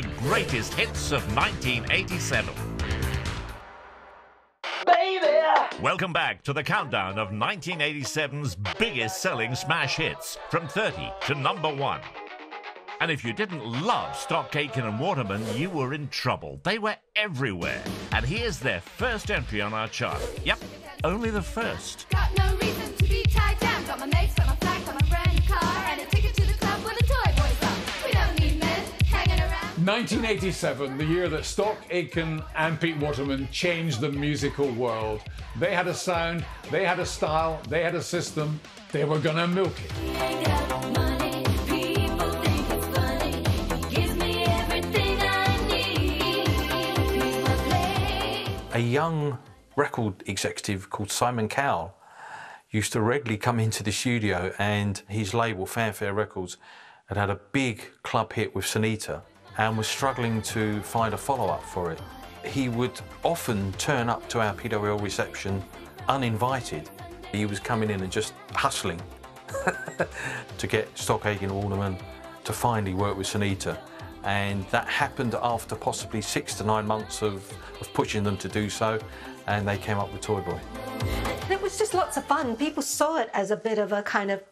the greatest hits of 1987. Baby! Welcome back to the countdown of 1987's biggest selling smash hits from 30 to number one. And if you didn't love Stock Aitken and Waterman, you were in trouble. They were everywhere. And here's their first entry on our chart. Yep, only the first. 1987, the year that Stock Aitken and Pete Waterman changed the musical world. They had a sound, they had a style, they had a system. They were gonna milk it. Ain't got money, people think it's funny. He gives me everything I need. He's my play. a young record executive called Simon Cowell used to regularly come into the studio and his label Fanfare Records had had a big club hit with Sinitta and was struggling to find a follow-up for it. He would often turn up to our PWL reception uninvited. He was coming in and just hustling to get Stock Aitken Waterman to finally work with Sinitta. And that happened after possibly six to nine months of, of pushing them to do so, and they came up with Toy Boy. It was just lots of fun. People saw it as a bit of a kind of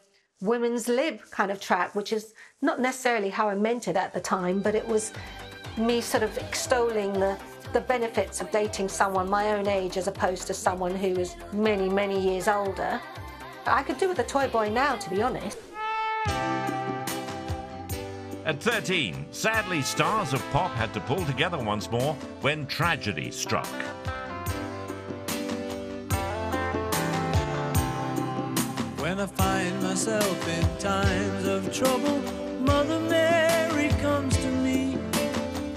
women's lib kind of track, which is not necessarily how I meant it at the time, but it was me sort of extolling the, the benefits of dating someone my own age as opposed to someone who was many, many years older. I could do with a toy boy now, to be honest. At 13, sadly, stars of pop had to pull together once more when tragedy struck. When I find myself in times of trouble, Mother Mary comes to me,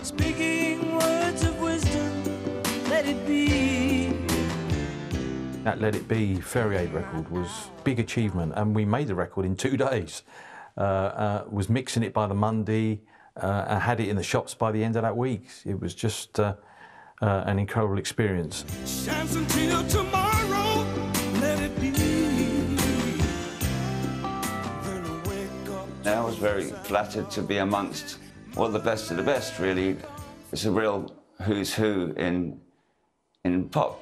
speaking words of wisdom. Let it be. That Let It Be Ferry Aid record was big achievement, and we made the record in two days. Uh, uh, was mixing it by the Monday, uh, and had it in the shops by the end of that week. It was just uh, uh, an incredible experience. I was very flattered to be amongst all the best of the best, really. It's a real who's who in, in pop.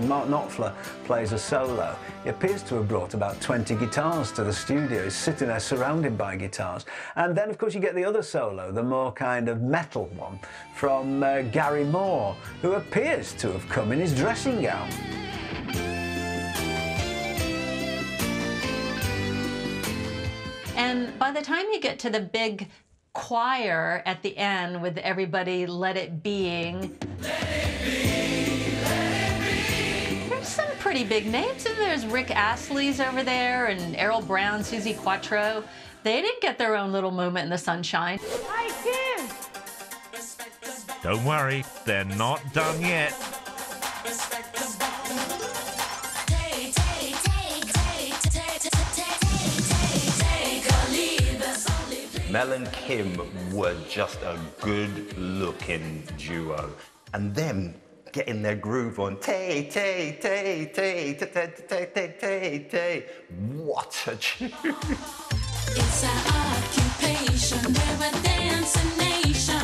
Mark Knopfler plays a solo. He appears to have brought about 20 guitars to the studio. He's sitting there surrounded by guitars. And then, of course, you get the other solo, the more kind of metal one, from uh, Gary Moore, who appears to have come in his dressing gown. And by the time you get to the big choir at the end with everybody let it being. There's some pretty big names. And there's Rick Astley's over there and Errol Brown, Suzi Quatro. They didn't get their own little moment in the sunshine. Don't worry, they're not done yet. Mel and Kim were just a good looking duo. And them getting their groove on. Tay, tay, tay, tay, tay, tay, tay, tay, tay, tay. What a tune. It's our occupation. We're a dancing nation.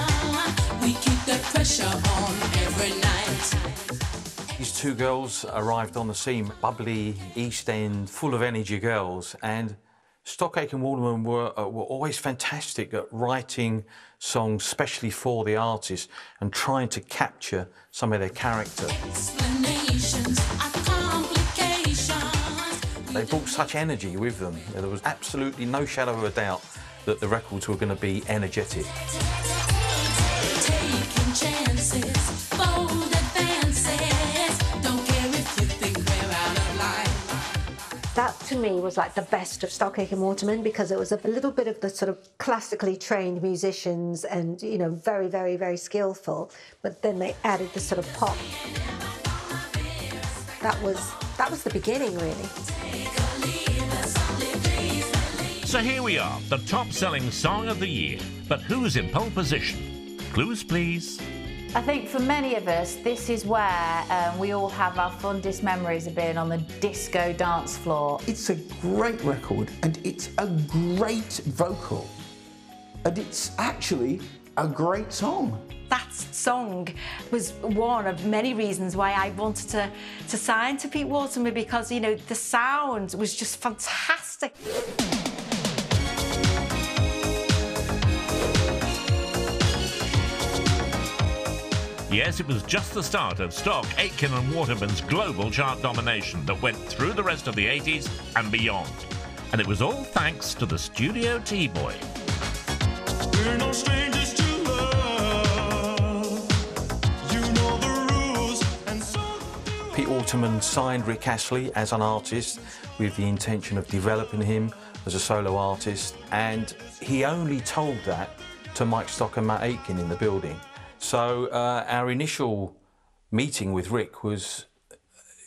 We keep the pressure on every night. These two girls arrived on the scene, bubbly, East End, full of energy girls, and Stock Aitken Waterman were, uh, were always fantastic at writing songs, especially for the artists, and trying to capture some of their character. Explanations are complications. They brought such energy with them. There was absolutely no shadow of a doubt that the records were going to be energetic. Me was like the best of Stock and Waterman because it was a little bit of the sort of classically trained musicians and you know very very very skillful, but then they added the sort of pop. That was that was the beginning really. So here we are, the top selling song of the year. But who's in pole position? Clues, please. I think for many of us, this is where um, we all have our fondest memories of being on the disco dance floor. It's a great record and it's a great vocal. And it's actually a great song. That song was one of many reasons why I wanted to, to sign to Pete Waterman because, you know, the sound was just fantastic. Yes, it was just the start of Stock, Aitken and Waterman's global chart domination that went through the rest of the 80s and beyond. And it was all thanks to the Studio T-Boy. We're no strangers to love. You know the rules, and so Pete Waterman signed Rick Astley as an artist with the intention of developing him as a solo artist, and he only told that to Mike Stock and Matt Aitken in the building. So uh, our initial meeting with Rick was,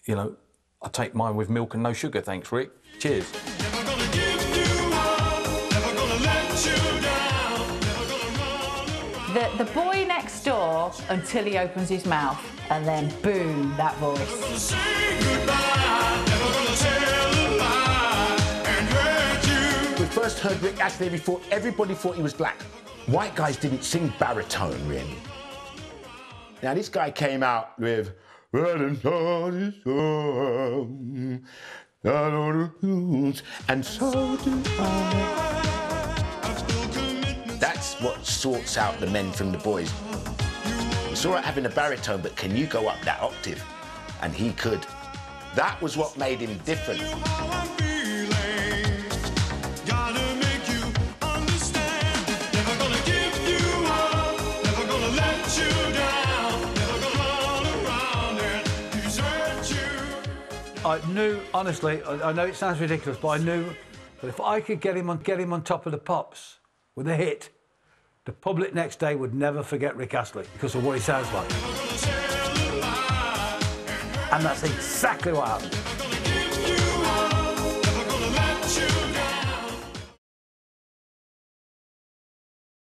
you know, I take mine with milk and no sugar, thanks, Rick. Cheers. never gonna give you up, never gonna let you down, never gonna run around. The, the boy next door until he opens his mouth, and then boom, that voice. Gonna say goodbye, never gonna tell a lie and hurt you. We first heard Rick Astley before everybody thought he was black. White guys didn't sing baritone, really. Now, this guy came out with. And so do I. That's what sorts out the men from the boys. It's all right having a baritone, but can you go up that octave? And he could. That was what made him different. I knew, honestly, I, know it sounds ridiculous, but I knew that if I could get him on, get him on top of the pops with a hit, the public next day would never forget Rick Astley because of what he sounds like. And that's exactly what happened.